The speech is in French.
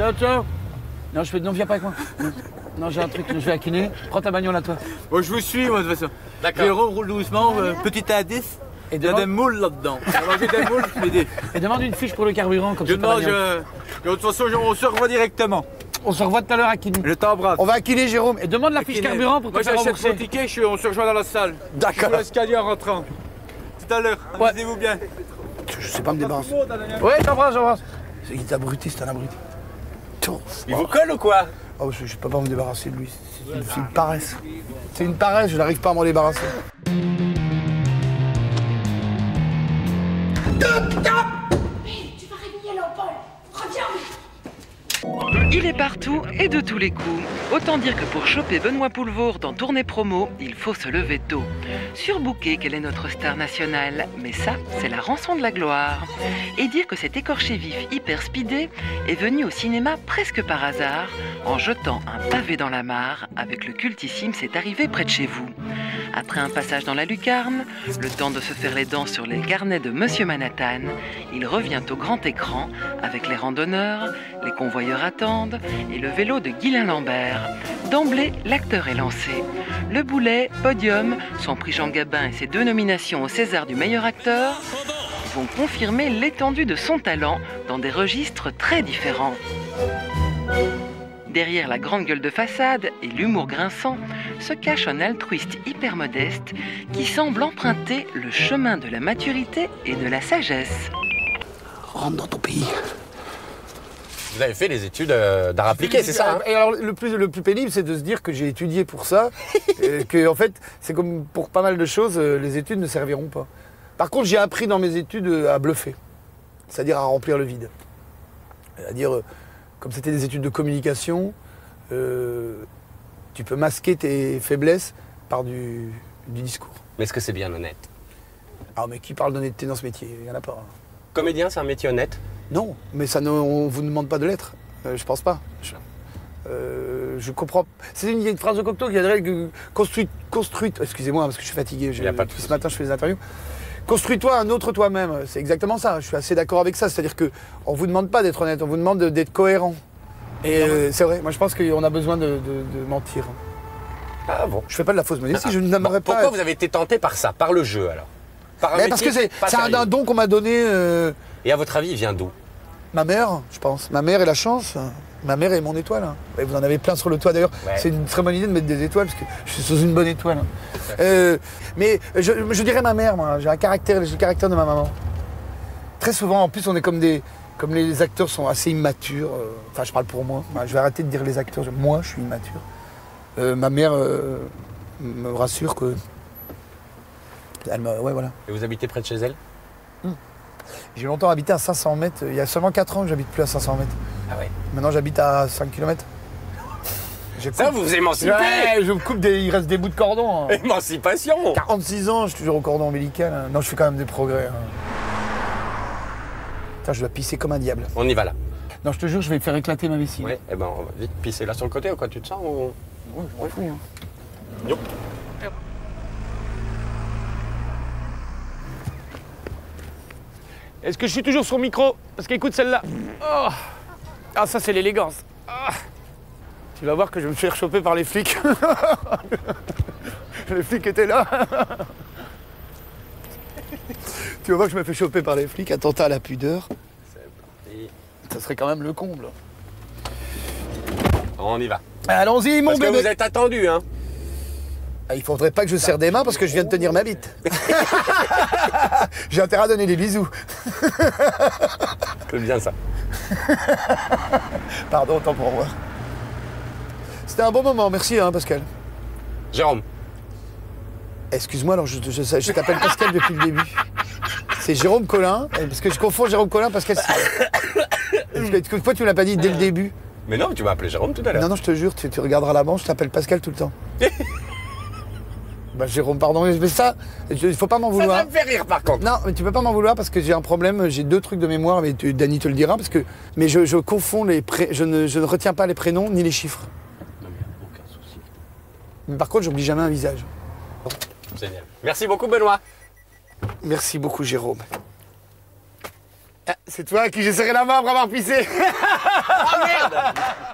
Ciao, ciao. Non, je fais... non, viens pas avec moi. Non, Non, j'ai un truc, je vais à kiné. Prends ta bagnole à toi. Bon, je vous suis, moi, de toute façon. D'accord. Jérôme roule doucement, euh, petit indice. Et Il y a demande, des moules là-dedans. Alors, j'ai des moules, je des. et demande une fiche pour le carburant, comme Je ça. ta demande, je... de toute façon, je- on se revoit directement. On se revoit tout à l'heure à kiné. Je t'embrasse. On va à kiné, Jérôme. Et demande la fiche Kiné. carburant pour te Moi, faire j'achète rembourser. mon ticket, je suis- on se rejoint dans la salle. D'accord. Je vous l'escalier en rentrant. Tout à l'heure, Ouais. amusez-vous bien. Je sais pas me débarrasser. Ouais, j'embrasse, j'embrasse. C'est qui t'abruti, c'est un abruti. Il vous colle ou quoi Oh, je, je peux pas me débarrasser de lui. C'est une, une paresse. C'est une paresse, je n'arrive pas à m'en débarrasser. Tu vas réveiller Léopold Reviens Il est partout et de tous les coups. Autant dire que pour choper Benoît Poulvourde en tournée promo, il faut se lever tôt. Surbooké qu'elle est notre star nationale, mais ça, c'est la rançon de la gloire. Et dire que cet écorché vif hyper speedé est venu au cinéma presque par hasard, en jetant un pavé dans la mare avec le cultissime C'est arrivé près de chez vous. Après un passage dans la lucarne, le temps de se faire les dents sur les carnets de Monsieur Manhattan, il revient au grand écran avec les randonneurs, les convoyeurs attendent et le vélo de Guylain Lambert. D'emblée, l'acteur est lancé. Le boulet, podium, son prix Jean Gabin et ses deux nominations au César du meilleur acteur vont confirmer l'étendue de son talent dans des registres très différents. Derrière la grande gueule de façade et l'humour grinçant se cache un altruiste hyper modeste qui semble emprunter le chemin de la maturité et de la sagesse. Rentre dans ton pays. Vous avez fait les études euh, d'art appliqué, c'est ça hein Et alors, le plus, le plus pénible, c'est de se dire que j'ai étudié pour ça, et que, en fait, c'est comme pour pas mal de choses, euh, les études ne serviront pas. Par contre, j'ai appris dans mes études euh, à bluffer, c'est-à-dire à remplir le vide. C'est-à-dire, euh, comme c'était des études de communication, euh, tu peux masquer tes faiblesses par du, du discours. Mais est-ce que c'est bien honnête? Alors, mais qui parle d'honnêteté dans ce métier? Il n'y en a pas. Comédien, c'est un métier honnête? Non, mais ça ne, on vous demande pas de l'être. Euh, je pense pas. Je, euh, je comprends. C'est une, a phrase de Cocteau qui dirait que construite, construite. Excusez-moi parce que je suis fatigué. Je- a pas de ce matin, je fais des interviews. Construis-toi un autre toi-même. C'est exactement ça. Je suis assez d'accord avec ça. C'est-à-dire que on vous demande pas d'être honnête. On vous demande de- d'être cohérent. Et euh, c'est vrai. Moi, je pense qu'on a besoin de, de- de mentir. Ah bon Je fais pas de la fausse modestie. je Bon, n'aimerais pas. Pourquoi vous avez été tenté par ça, par le jeu alors? Par un Mais parce que c'est un, don qu'on m'a donné. euh, Et à votre avis, il vient d'où? Ma mère, je pense. Ma mère est la chance. Ma mère est mon étoile. hein. Et vous en avez plein sur le toit d'ailleurs. Ouais. C'est une très bonne idée de mettre des étoiles parce que je suis sous une bonne étoile. hein. Euh, mais je, je dirais ma mère, moi. J'ai un caractère, j'ai le caractère de ma maman. Très souvent, en plus, on est comme des. Comme les acteurs sont assez immatures, euh, enfin je parle pour moi, je vais arrêter de dire les acteurs, moi je suis immature. Euh, ma mère me rassure que. Elle me, ouais, voilà. Et vous habitez près de chez elle? J'ai longtemps habité à 500 mètres, il y a seulement 4 ans que j'habite plus à 500 mètres. Ah ouais. Maintenant, j'habite à 5 km. Ça, vous vous émancipez Ouais, je me coupe des. Il reste des bouts de cordon. hein. Émancipation 46 ans, je suis toujours au cordon ombilical. hein. Non, je fais quand même des progrès. hein. Putain, je dois pisser comme un diable. On y va là. Non, je te jure, je vais faire éclater ma vessie. Ouais, eh ben on va vite pisser là sur le côté ou quoi tu te sens ou... Ouais, je m'en fous, hein. Est-ce que je suis toujours sur le micro Parce qu'écoute celle-là. Oh. Ah, ça, c'est l'élégance. Ah. Tu vas voir que je vais me faire choper par les flics. les flics étaient là. tu vas voir que je me fais choper par les flics. Attentat à la pudeur. Et Ça serait quand même le comble. On y va. Allons-y, mon Parce que bébé. vous êtes attendu, hein il faudrait pas que je serre des mains parce que je viens de tenir ma bite. J'ai intérêt à donner des bisous. C'est bien ça. Pardon, tant pour moi. C'était un bon moment, merci hein, Pascal. Jérôme, Excuse-moi, alors je, je- je- je t'appelle Pascal depuis le début. C'est Jérôme Collin, eh, parce que je confonds Jérôme Collin, Pascal. Pourquoi tu me l'as pas dit dès le début mais non, tu m'as appelé Jérôme tout à l'heure. Non, non, je te jure, tu, tu regarderas la manche, je t'appelle Pascal tout le temps. bah Jérôme, pardon, mais ça, il faut pas m'en Ça vouloir. va me faire rire par contre. Non, mais tu peux pas m'en vouloir parce que j'ai un problème, j'ai deux trucs de mémoire, mais tu- Dany te le dira, parce que mais je, je confonds les pré- je ne, je ne retiens pas les prénoms ni les chiffres. Non mais aucun souci. Mais par contre, j'oublie jamais un visage. Génial. Merci beaucoup Benoît. Merci beaucoup, Jérôme. Ah, c'est toi à qui j'ai serré la main après avoir pissé.